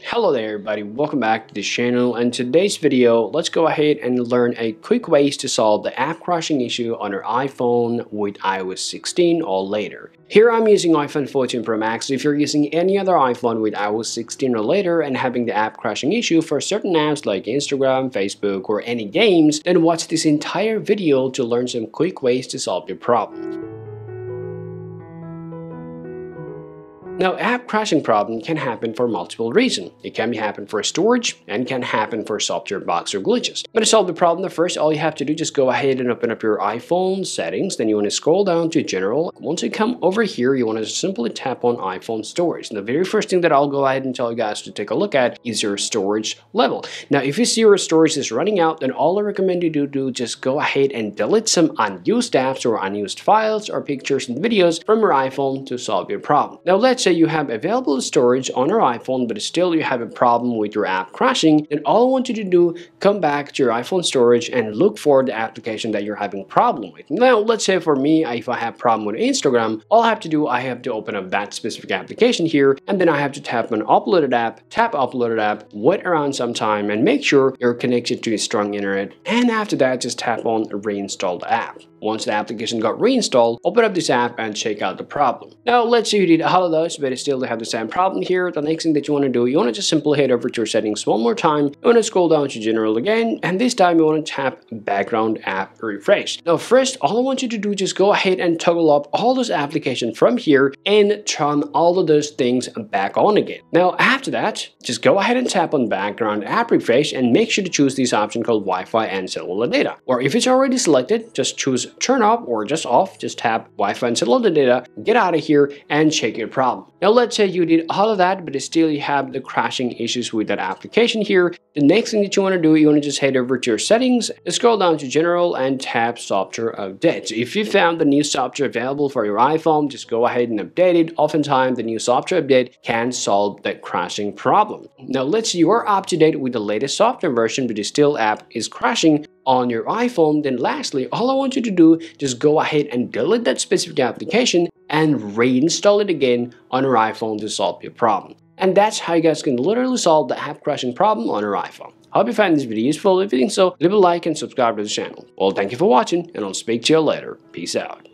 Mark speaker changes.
Speaker 1: Hello there everybody, welcome back to this channel and today's video let's go ahead and learn a quick ways to solve the app crashing issue on your iPhone with iOS 16 or later. Here I'm using iPhone 14 Pro Max, if you're using any other iPhone with iOS 16 or later and having the app crashing issue for certain apps like Instagram, Facebook or any games, then watch this entire video to learn some quick ways to solve your problem. Now, app crashing problem can happen for multiple reasons. It can be happen for storage and can happen for software bugs or glitches. But to solve the problem, the first all you have to do just go ahead and open up your iPhone settings. Then you want to scroll down to general. Once you come over here, you want to simply tap on iPhone storage. And the very first thing that I'll go ahead and tell you guys to take a look at is your storage level. Now, if you see your storage is running out, then all I recommend you do, do just go ahead and delete some unused apps or unused files or pictures and videos from your iPhone to solve your problem. Now, let's say you have available storage on your iPhone but still you have a problem with your app crashing, then all I want you to do, come back to your iPhone storage and look for the application that you're having problem with. Now, let's say for me, if I have problem with Instagram, all I have to do, I have to open up that specific application here, and then I have to tap on Offload App, tap Offload App, wait around some time, and make sure you're connected to a strong internet. And after that, just tap on reinstall the app. Once the application got reinstalled, open up this app and check out the problem. Now, let's say you did all of those, but still they have the same problem here. The next thing that you want to do, you want to just simply head over to your settings one more time. You want to scroll down to general again, and this time you want to tap background app refresh. Now, first, all I want you to do is just go ahead and toggle up all those applications from here and turn all of those things back on again. Now, after that, just go ahead and tap on background app refresh and make sure to choose this option called Wi-Fi and cellular data. Or if it's already selected, just choose turn off or just off, just tap Wi-Fi and cellular data, get out of here and check your problem. Now let's say you did all of that but still you have the crashing issues with that application here. The next thing that you want to do, you want to just head over to your settings, scroll down to general and tap software update. So if you found the new software available for your iPhone, just go ahead and update it. Oftentimes the new software update can solve that crashing problem. Now let's say you are up to date with the latest software version but the still app is crashing, on your iPhone, then lastly, all I want you to do, just go ahead and delete that specific application and reinstall it again on your iPhone to solve your problem. And that's how you guys can literally solve the app crashing problem on your iPhone. Hope you find this video useful. If you think so, leave a like and subscribe to the channel. Well, thank you for watching, and I'll speak to you later. Peace out.